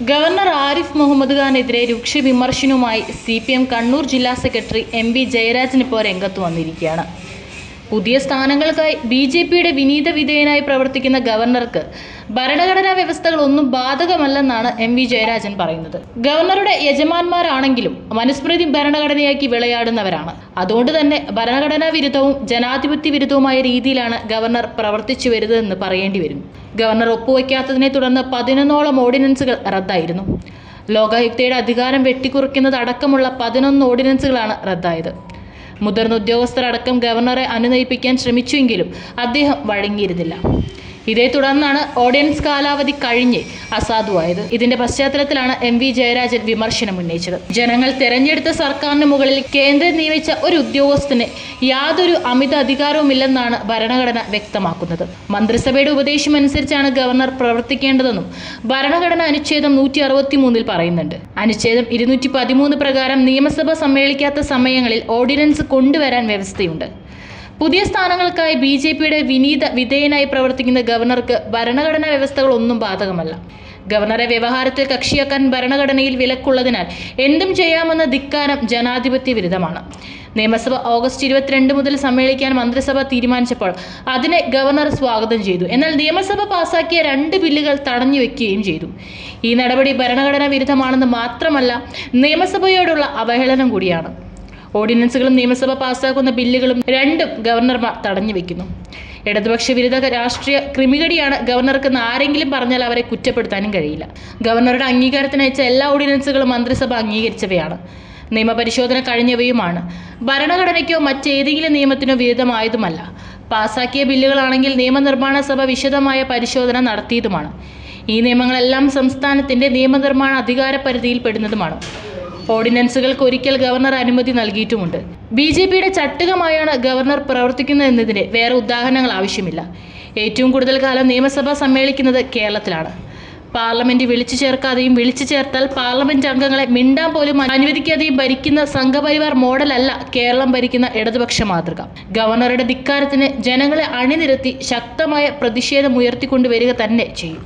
Governor Arif Muhammad ഖാനെതിരെ രൂക്ഷ വിമർശനവുമായി C P M Kannur ജില്ലാ സെക്രട്ടറി എം വി ജയരാജൻ ഇപ്പോൾ രംഗത്ത് വന്നിരിക്കുകയാണ്. പുതിയ സ്ഥാനങ്ങൾക്കായി ബി ജെ പിയുടെ വിനീത വിധേയനായി പ്രവർത്തിക്കുന്ന ഗവർണർക്ക് ഭരണഘടനാ വ്യവസ്ഥകളൊന്നും ബാധകമല്ലെന്നാണ് എം വി ജയരാജൻ പറയുന്നത്. ഗവർണറുടെ യജമാന്മാരാണെങ്കിലും മനുസ്മൃതി ഭരണഘടനയാക്കി വിളയാടുന്നവരാണ്. അതുകൊണ്ട് തന്നെ ഭരണഘടനാ വിരുദ്ധവും ജനാധിപത്യ വിരുദ്ധവുമായ രീതിയിലാണ് ഗവർണർ പ്രവർത്തിച്ചു വരുന്നതെന്ന് പറയേണ്ടി വരും. ഗവർണർ ഒപ്പുവയ്ക്കാത്തതിനെ തുടർന്ന് പതിനൊന്നോളം ഓർഡിനൻസുകൾ റദ്ദായിരുന്നു. ലോകായുക്തയുടെ അധികാരം വെട്ടിക്കുറയ്ക്കുന്നത് അടക്കമുള്ള പതിനൊന്ന് ഓർഡിനൻസുകളാണ് റദ്ദായത്. മുതിർന്ന ഉദ്യോഗസ്ഥരടക്കം ഗവർണറെ അനുനയിപ്പിക്കാൻ ശ്രമിച്ചുവെങ്കിലും അദ്ദേഹം വഴങ്ങിയിരുന്നില്ല ഇതേ തുടർന്നാണ് ഓഡിയൻസ് കാലാവധി കഴിഞ്ഞ് അസാധുവായത്. ഇതിന്റെ പശ്ചാത്തലത്തിലാണ് എം വി ജയരാജൻ വിമർശനം ഉന്നയിച്ചത്. ജനങ്ങൾ തെരഞ്ഞെടുത്ത സർക്കാരിന് മുകളിൽ കേന്ദ്രം നിയമിച്ച ഒരു ഉദ്യോഗസ്ഥന് യാതൊരു അമിത അധികാരവുമില്ലെന്നാണ് ഭരണഘടന വ്യക്തമാക്കുന്നത്. മന്ത്രിസഭയുടെ ഉപദേശമനുസരിച്ചാണ് ഗവർണർ പ്രവർത്തിക്കേണ്ടതെന്നും ഭരണഘടന അനുച്ഛേദം നൂറ്റി അറുപത്തി മൂന്നിൽ പറയുന്നുണ്ട്. അനുച്ഛേദം ഇരുന്നൂറ്റി പതിമൂന്ന് പ്രകാരം നിയമസഭ സമ്മേളിക്കാത്ത സമയങ്ങളിൽ ഓർഡിനൻസ് കൊണ്ടുവരാൻ വ്യവസ്ഥയുണ്ട്. പുതിയ സ്ഥാനങ്ങൾക്കായി ബി ജെ പിയുടെ വിനീത വിധേയനായി പ്രവർത്തിക്കുന്ന ഗവർണർക്ക് ഭരണഘടനാ വ്യവസ്ഥകളൊന്നും ബാധകമല്ല. ഗവർണറെ വ്യവഹാരത്തിൽ കക്ഷിയാക്കാൻ ഭരണഘടനയിൽ വിലക്കുള്ളതിനാൽ എന്തും ചെയ്യാമെന്ന ധിക്കാരം ജനാധിപത്യ വിരുദ്ധമാണ്. നിയമസഭ ഓഗസ്റ്റ് ഇരുപത്തിരണ്ട് മുതൽ സമ്മേളിക്കാൻ മന്ത്രിസഭ തീരുമാനിച്ചപ്പോൾ അതിനെ ഗവർണർ സ്വാഗതം ചെയ്തു. എന്നാൽ നിയമസഭ പാസാക്കിയ രണ്ട് ബില്ലുകൾ തടഞ്ഞു വെക്കുകയും ചെയ്തു. ഈ നടപടി ഭരണഘടനാ വിരുദ്ധമാണെന്ന് മാത്രമല്ല നിയമസഭയോടുള്ള അവഹേളനം കൂടിയാണ്. ഓർഡിനൻസുകളും നിയമസഭ പാസ്സാക്കുന്ന ബില്ലുകളും രണ്ടും ഗവർണർമാർ തടഞ്ഞു വെക്കുന്നു. ഇടതുപക്ഷ വിരുദ്ധ രാഷ്ട്രീയ ക്രിമികടിയാണ് ഗവർണർക്ക് എന്ന് ആരെങ്കിലും പറഞ്ഞാൽ അവരെ കുറ്റപ്പെടുത്താനും കഴിയില്ല. ഗവർണറുടെ അംഗീകാരത്തിന് അയച്ച എല്ലാ ഓർഡിനൻസുകളും മന്ത്രിസഭ അംഗീകരിച്ചവയാണ്. നിയമപരിശോധന കഴിഞ്ഞവയുമാണ്. ഭരണഘടനയ്ക്കോ മറ്റേതെങ്കിലും നിയമത്തിനോ വിരുദ്ധമായതുമല്ല. പാസാക്കിയ ബില്ലുകളാണെങ്കിൽ നിയമനിർമ്മാണ സഭ വിശദമായ പരിശോധന നടത്തിയതുമാണ്. ഈ നിയമങ്ങളെല്ലാം സംസ്ഥാനത്തിന്റെ നിയമനിർമ്മാണ അധികാര പരിധിയിൽ പെടുന്നതുമാണ്. ഓർഡിനൻസുകൾക്ക് ഒരിക്കൽ ഗവർണർ അനുമതി നൽകിയിട്ടുമുണ്ട്. ബി ജെ പിയുടെ ചട്ടുകമായാണ് ഗവർണർ പ്രവർത്തിക്കുന്നതെന്നതിന് വേറെ ഉദാഹരണങ്ങൾ ആവശ്യമില്ല. ഏറ്റവും കൂടുതൽ കാലം നിയമസഭ സമ്മേളിക്കുന്നത് കേരളത്തിലാണ്. പാർലമെന്റ് വിളിച്ചു ചേർക്കാതെയും വിളിച്ചു ചേർത്താൽ പാർലമെന്റ് അംഗങ്ങളെ മിണ്ടാൻ പോലും അനുവദിക്കാതെയും ഭരിക്കുന്ന സംഘപരിവാർ മോഡലല്ല കേരളം ഭരിക്കുന്ന ഇടതുപക്ഷ മാതൃക. ഗവർണറുടെ ധിക്കാരത്തിന് ജനങ്ങളെ അണിനിരത്തി ശക്തമായ പ്രതിഷേധം ഉയർത്തിക്കൊണ്ടുവരിക തന്നെ ചെയ്യും.